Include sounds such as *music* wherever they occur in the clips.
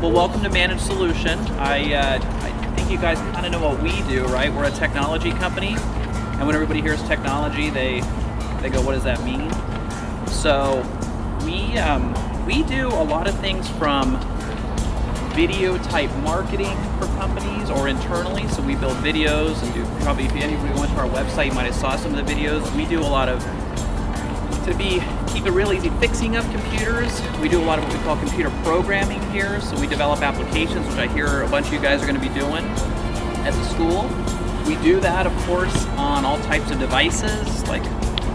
Well, welcome to Managed Solution. I, uh, I think you guys kind of know what we do, right? We're a technology company, and when everybody hears technology, they they go, "What does that mean?" So we um, we do a lot of things from video type marketing for companies or internally. So we build videos and do probably if anybody went to our website, you might have saw some of the videos. We do a lot of to be keep it real easy fixing up computers. We do a lot of what we call computer programming here. So we develop applications, which I hear a bunch of you guys are going to be doing as a school. We do that, of course, on all types of devices like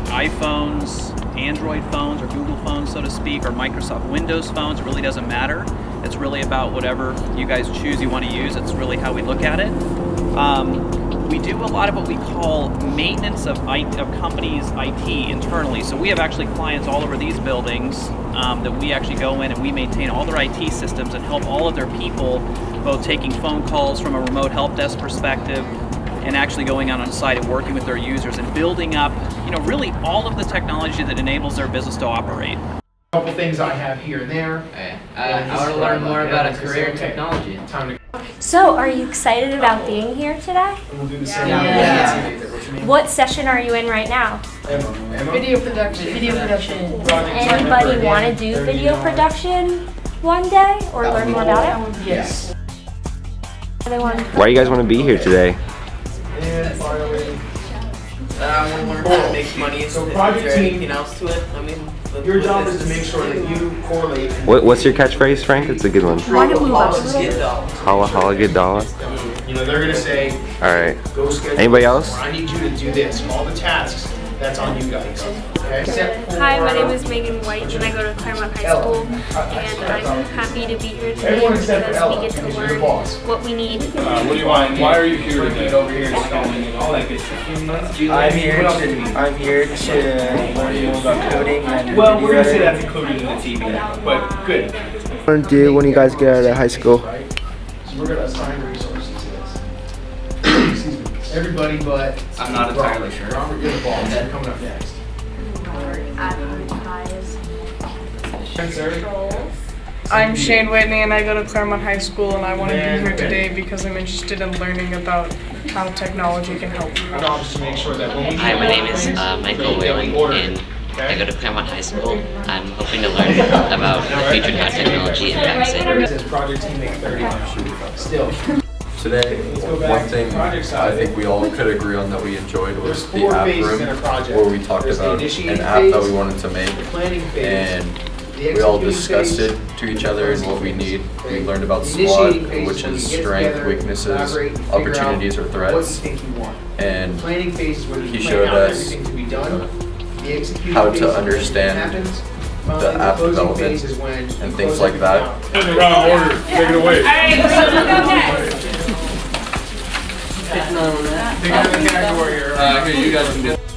iPhones, Android phones, or Google phones, so to speak, or Microsoft Windows phones. It really doesn't matter. It's really about whatever you guys choose you want to use. It's really how we look at it. Um, we do a lot of what we call maintenance of, IT, of companies' IT internally. So we have actually clients all over these buildings um, that we actually go in and we maintain all their IT systems and help all of their people, both taking phone calls from a remote help desk perspective and actually going out on site and working with their users and building up, you know, really all of the technology that enables their business to operate. A couple things I have here and there. Okay. Uh, I want to learn more about a career in technology. Time to. So, are you excited about being here today? We'll do the same. Yeah. What session are you in right now? Video production. Video production. Does anybody want to do video production one day or learn more about it? Yes. Why do you guys want to be here today? And finally, Uh, I want to learn how to make money. So Is project team- anything else to it? I mean, what- your job is is to make sure that you correlate. What, what's your catchphrase, Frank? It's a good one. Why don't we watch Let's get dollars. Holla holla good dollar. You know, they're gonna say, All right. go schedule. Anybody else? I need you to do this. All the tasks, that's on you guys. Okay? Hi, my name um, is Megan White and I go to Clairemont High School uh, uh, and I'm um, happy to be here today Everyone except because Ella, we get to because learn what we need. Uh, what do you want? Why are you here today? Over here, and all that good stuff. I'm here to I'm here to learn more about coding and Well, we're gonna say that's included in the TV, but good. What do you do when you guys get out of high school? So we're gonna assign resources Everybody but. I'm not entirely sure. Robert, you're the boss. You're coming up next. I'm Shane Whitney and I go to Clairemont High School and I want to be here today because I'm interested in learning about how technology can help. Our job is to make sure that when we. Hi, my name is uh, Michael Whalen, and I go to Clairemont High School. I'm hoping to learn *laughs* about the future of how technology impacts it. It project team thirty. Still. Today, go back one thing the project I think we all could agree on that we enjoyed was the app room, in a project. where we talked There's about an app that we wanted to make, The planning phase. and the we all discussed phase, it to each other and what we need. We learned about The SWOT, which when is you get strength, together, weaknesses, collaborate, and figure out opportunities, or What you threats, think you want. and Planning phase is where he showed us to be done. The how to phase is when understand uh, the app development phase is when you and things like everything that. out. In the wrong order. Take it away. Category. Uh, here, you guys can do.